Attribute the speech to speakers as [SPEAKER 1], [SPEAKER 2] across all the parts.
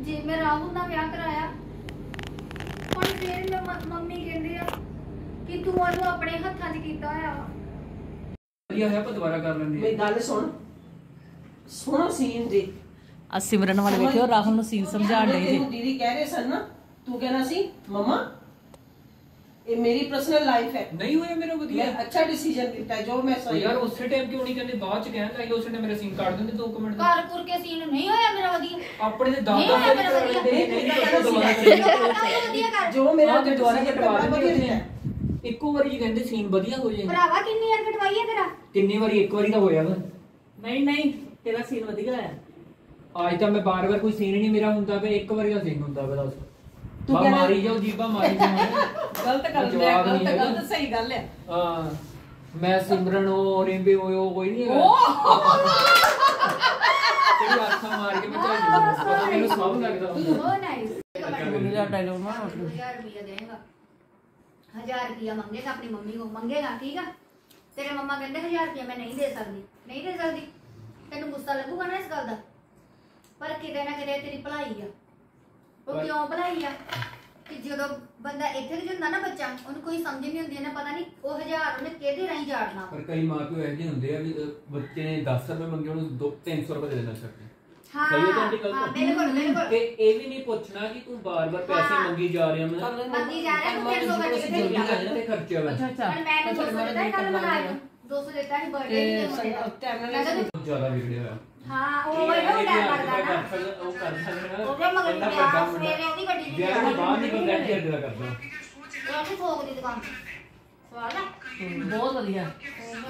[SPEAKER 1] ਜੇ ਮੈਂ ਰਾਹੁਲ ਨਾਲ ਵਿਆਹ ਕਰਾਇਆ ਹੁਣ ਫਿਰ ਮੈਂ ਮੰਮੀ ਕਹਿੰਦੇ ਆ ਕਿ ਤੂੰ ਉਹਨੂੰ ਆਪਣੇ ਹੱਥਾਂ 'ਚ ਕੀਤਾ ਹੋਇਆ ਵਾ।
[SPEAKER 2] ਵਧੀਆ ਹੋਇਆ ਆਪਾਂ ਦੁਬਾਰਾ ਕਰ ਲੈਂਦੇ
[SPEAKER 3] ਮੇਰੀ ਗੱਲ ਸੁਣ। ਸੁਣੋ ਸੀਨ ਦੇ
[SPEAKER 4] ਆ ਸਿਮਰਨ ਵਾਲੇ ਵੇਖਿਓ ਰਾਹੁਲ ਨੂੰ ਸੀਨ ਸਮਝਾਣ
[SPEAKER 3] ਜਿਹੜੇ
[SPEAKER 4] ਡਈ ਜੀ
[SPEAKER 3] ਤੈਨੂੰ ਦੀਦੀ ਕਹਿ ਰਹੇ ਸਨ ਨਾ ਤੂੰ ਕਹਿਣਾ ਸੀ ਮਮਾ ਇਹ ਮੇਰੀ ਪਰਸਨਲ ਲਾਈਫ ਹੈ
[SPEAKER 2] ਨਹੀਂ ਹੋਇਆ ਮੇਰਾ ਵਧੀਆ
[SPEAKER 3] ਮੈਂ ਅੱਛਾ ਡਿਸੀਜਨ ਕੀਤਾ ਹੈ, ਜੋ ਮੈਂ ਸਹੀ
[SPEAKER 2] ਯਾਰ ਉਸੇ ਟਾਈਮ ਕਿਉਂ ਨਹੀਂ ਕਹਿੰਦੇ ਬਾਅਦ ਚ ਕਹਿਣ ਲੱਗੇ ਉਸੇ ਟਾਈਮ ਮੇਰਾ ਸੀਨ ਕੱਢ ਦਿੰਦੇ 2 ਮਿੰਟ ਦਾ
[SPEAKER 1] ਘਰ ਪੁਰ ਕੇ ਸੀਨ ਨਹੀਂ ਹੋਇਆ ਮੇਰਾ ਵਧੀਆ
[SPEAKER 2] ਆਪਣੇ
[SPEAKER 1] ਨਹੀਂ
[SPEAKER 2] ਦਾਦਾ
[SPEAKER 1] ਹੋਇਆ ਮੇਰਾ ਵਧੀਆ।
[SPEAKER 2] ਨਹੀਂ ਨਹੀਂ
[SPEAKER 3] ਨਹੀਂ,
[SPEAKER 2] ਨਹੀਂ ਦੁਬਾਰਾ
[SPEAKER 3] ਨਹੀਂ,
[SPEAKER 2] ਕਰੀਏ।
[SPEAKER 1] ਵਧੀਆ ਕਰ
[SPEAKER 3] ਜੋ ਮੇਰਾ decision
[SPEAKER 2] ਕਟਵਾ ਦਿੰਦੇ। ਇੱਕੋ ਵਾਰੀ ਕਹਿੰਦੇ ਸੀਨ ਵਧੀਆ ਹੋ ਜਾਏ
[SPEAKER 1] ਭਰਾਵਾ ਕਿੰਨੀ ਵਾਰ ਕਟਵਾਈ ਹੈ ਤੇਰਾ
[SPEAKER 2] ਕਿੰਨੀ ਵਾਰੀ ਇੱਕ ਵਾਰੀ ਤਾਂ ਹੋਇਆ ਵਾ
[SPEAKER 4] ਨਹੀਂ ਨਹੀਂ ਤੇਰਾ ਸੀਨ ਵਧੀਆ ਹੈ
[SPEAKER 2] ਅੱਜ ਤਾਂ ਮੈਂ ਬਾਰ-ਬਾਰ ਕੋਈ ਸੀਨ ਨਹੀਂ ਮੇਰਾ ਹੁੰਦਾ ਪਿਆ ਇੱਕ ਵਾਰੀ ਦਾ ਸੀਨ ਹੁੰਦਾ ਪਿਆ ਦੱਸ
[SPEAKER 3] ਤੂੰ
[SPEAKER 2] ਬਾ
[SPEAKER 3] ਕਹਿਣਾ-
[SPEAKER 2] ਮਾਰੀ ਜਾਓ ਜੀਬਾ ਮਾਰੀ ਜਾਓ।
[SPEAKER 4] ਗਲਤ
[SPEAKER 2] ਕਰ ਲਿਆ, ਗਲਤ- ਗਲਤ
[SPEAKER 4] ਸਹੀ ਗੱਲ ਹੈ।
[SPEAKER 2] ਹਾਂ। ਮੈਂ ਸਿਮਰਨ ਉਹ ਰਿੰਬੇ ਹੋਇਓ ਕੋਈ ਨਹੀਂ ਹੈਗਾ। ਤੇਰੀ ਅੱਖਾਂ ਮਾਰ ਕੇ ਮੈਂ ਪਤਾ ਮੈਨੂੰ ਸਭ ਲੱਗਦਾ ਹੁੰਦਾ।
[SPEAKER 1] ਉਹ ਨਾਈਸ
[SPEAKER 4] ਮੇਰਾ ਡਾਇਲੋਗ ਨਾ
[SPEAKER 1] 1000 ਰੁਪਇਆ ਦੇਗਾ 1000 ਰੁਪਇਆ ਮੰਗੇਗਾ ਆਪਣੀ ਮੰਮੀ ਕੋ ਮੰਗੇਗਾ ਠੀਕ ਆ? ਤੇਰੇ ਮੰਮਾ ਕਹਿੰਦੇ 1000 ਰੁਪਇਆ ਮੈਂ ਨਹੀਂ ਦੇ ਸਕਦੀ। ਨਹੀਂ ਦੇ ਸਕਦੀ। ਤੈਨੂੰ ਗੁੱਸਾ ਲੱਗੂਗਾ ਨਾ ਇਸ ਗੱਲ ਦਾ। ਪਰ ਕਿਤੇ ਨਾ ਕਿਤੇ ਤੇਰੀ ਭਲਾਈ ਆ। ਉਹ ਕਿਉਂ ਭਲਾਈ ਆ? ਕਿ ਜਦੋਂ ਬੰਦਾ ਇੱਥੇ ਕਿ ਹੁੰਦਾ ਨਾ ਬੱਚਾ ਉਹਨੂੰ ਕੋਈ ਸਮਝ ਨਹੀਂ ਹੁੰਦੀ ਨਾ ਪਤਾ ਨਹੀਂ ਉਹ 1000 ਉਹਨੇ ਕਿਹਦੇ ਰਾਹੀਂ ਜਾੜਨਾ
[SPEAKER 2] ਪਰ ਕਈ ਮਾਪਿਓ ਇਹੋ ਜਿਹੇ ਹੁੰਦੇ ਆ ਵੀ ਬੱਚੇ ਨੇ 10 ਰੁਪਏ ਮੰਗੇ ਉਹਨੂੰ 2 300 ਰੁਪਏ ਦੇ ਦੇਣਾ ਸਕਦੇ
[SPEAKER 1] ਹਾਂ
[SPEAKER 2] ਸਹੀ ਹੈ ਗੱਲ।
[SPEAKER 1] ਬਿਲਕੁਲ ਬਿਲਕੁਲ।
[SPEAKER 2] ਤੇ ਇਹ ਵੀ ਨਹੀਂ ਪੁੱਛਣਾ ਕਿ ਤੂੰ ਬਾਰ-ਬਾਰ ਪੈਸੇ। ਮੰਗੀ ਜਾ ਰਿਹਾ ਮੈਂ।
[SPEAKER 1] ਮੰਗੀ ਜਾ ਰਿਹਾ ਤੂੰ 300 ਖਰਚ ਕੇ
[SPEAKER 2] ਜਲਦੀ
[SPEAKER 1] ਦੇ
[SPEAKER 2] ਕਰ ਤੇ ਖਰਚੇ ਵਾ।
[SPEAKER 4] ਅੱਛਾ ਅੱਛਾ
[SPEAKER 1] ਪਰ ਮੈਂ ਤਾਂ 200 ਦਿੱਤਾ ਹੀ ਕੱਲ ਮਨਾ 200 ਦਿੱਤਾ ਸੀ ਬਰਥਡੇ
[SPEAKER 3] ਤੇ
[SPEAKER 1] ਦਾ
[SPEAKER 3] ਟਾਈਮ
[SPEAKER 2] ਜ਼ਿਆਦਾ ਵਿਗੜਿਆ ਹੋਇਆ
[SPEAKER 1] ਹਾਂ ਉਹ ਉਹ ਡਰ ਲੱਗਦਾ ਨਾ
[SPEAKER 2] ਉਹ ਕਰ ਸਕਦਾ
[SPEAKER 1] ਉਹਦੇ ਮਗਰ
[SPEAKER 2] ਇੰਨਾ
[SPEAKER 1] ਪਿਆ। ਸਵੇਰੇ ਉਹਦੀ ਗੱਡੀ ਜਾਣਾ।
[SPEAKER 2] ਬਾਹਰ ਨਿਕਲ ਰਿਹਾ ਕਿ ਅੱਗੇ ਦਾ ਕਰਦਾ
[SPEAKER 1] ਉਹ ਵੀ ਫੋਕ ਦੀ ਦੁਕਾਨ ਸਵਾਲ ਆ
[SPEAKER 4] ਬਹੁਤ ਵਧੀਆ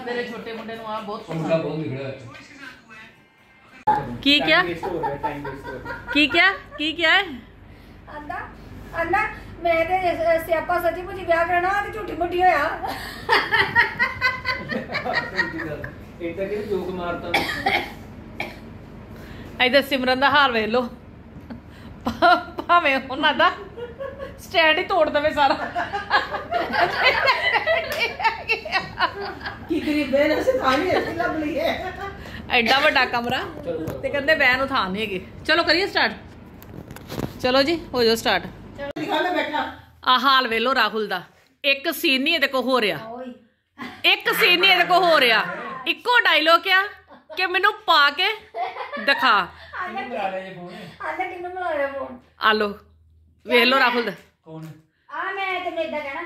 [SPEAKER 4] ਮੇਰੇ ਛੋਟੇ ਮੁੰਡੇ ਨੂੰ ਆ ਬਹੁਤ
[SPEAKER 2] ਉਹ ਮੁੰਡਾ ਬਹੁਤ ਵਿਗੜਿਆ ਹੋਇਆ
[SPEAKER 4] ਕੀ ਕਿਹਾ?
[SPEAKER 2] ਟਾਈਮ
[SPEAKER 4] ਕੀ ਕੀ
[SPEAKER 1] ਆਂਦਾ ਆਂਦਾ ਮੈਂ ਤੇ ਸਿਆਪਾ ਸੱਚੀ ਮੁੱਚੀ ਵਿਆਹ ਕਰਨਾ ਤੇ ਝੂਠੀ ਮੁੱਠੀ ਹੋਇਆ
[SPEAKER 2] ਇੱਕ ਤਾਂ ਕਿ ਜੋਕ ਮਾਰਤਾ
[SPEAKER 4] ਇਧਰ ਸਿਮਰਨ ਦਾ ਹਾਲ ਵੇਖ ਲੋ ਭਾਵੇਂ ਉਹਨਾਂ ਦਾ ਸਟੈਂਡ ਹੀ ਤੋੜ ਦਵੇ ਸਾਰਾ।
[SPEAKER 3] ਕੀ ਕਰੀ ਬੇਨ ਅਸੀਂ ਥਾਂ ਨਹੀਂ ਇੱਥੇ ਲੱਭ ਲਈ ਹੈ।
[SPEAKER 4] ਐਡਾ ਵੱਡਾ ਕਮਰਾ। ਤੇ ਕਹਿੰਦੇ ਬਹਿਣ ਨੂੰ ਥਾਂ ਨਹੀਂ ਹੈਗੀ। ਚਲੋ ਕਰੀਏ ਸਟਾਰਟ ਚਲੋ ਜੀ ਹੋ ਜਾਓ ਸਟਾਰਟ
[SPEAKER 3] ਦਿਖਾ ਮੈਂ ਬੈਠਾ।
[SPEAKER 4] ਆ ਹਾਲ ਵੇਖ ਲੋ ਰਾਹੁਲ ਦਾ। ਇੱਕ ਸੀਨ ਨਹੀਂ ਇਹਦੇ ਕੋ ਹੋ ਰਿਹਾ। ਇੱਕ ਸੀਨ ਨਹੀਂ ਇਹਦੇ ਕੋ ਹੋ ਰਿਹਾ। ਇੱਕੋ ਡਾਇਲੋਗ ਆ ਕਿ ਮੈਨੂੰ ਪਾ ਕੇ ਦਿਖਾ।
[SPEAKER 2] ਕਿਹਨੇ ਬੁਲਾ ਲਿਆ ਇਹ ਫੋਨ
[SPEAKER 1] ਆਂਦਾ ਕਿੰਨੂੰ ਮਿਲਾਇਆ ਫੋਨ
[SPEAKER 4] ਆ ਲੋ ਵੇਖ ਲੋ ਰਾਹੁਲ। ਦਾ
[SPEAKER 2] ਕੌਣ?
[SPEAKER 1] ਆ ਮੈਂ ਤੈਨੂੰ ਇਦਾਂ ਕਹਿਣਾ।